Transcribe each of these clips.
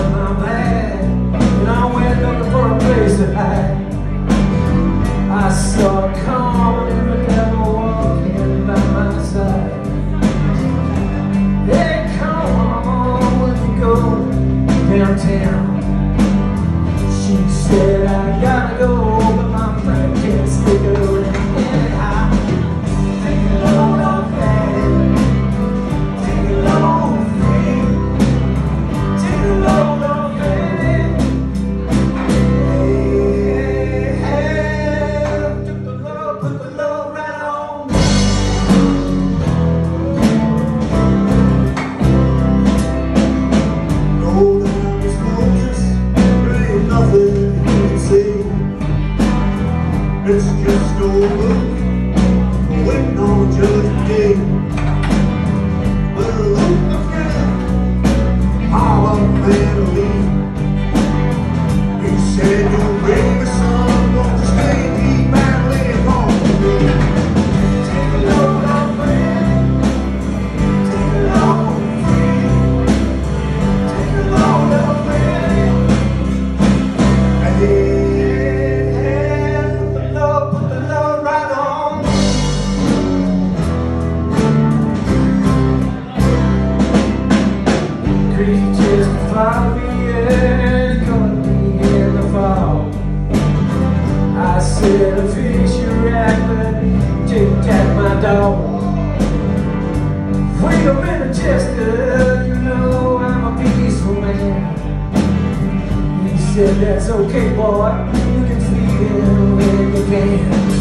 And I went looking for a place to hide I saw and devil walking by my side Hey, come on, go downtown. It's just over. When no judge day. Wait a minute, Chester, you know I'm a peaceful man. He said, that's okay, boy, you can feel when you.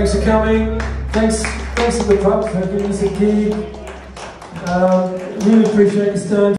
Thanks for coming. Thanks, thanks to the props for giving us a key. Um, really appreciate your time.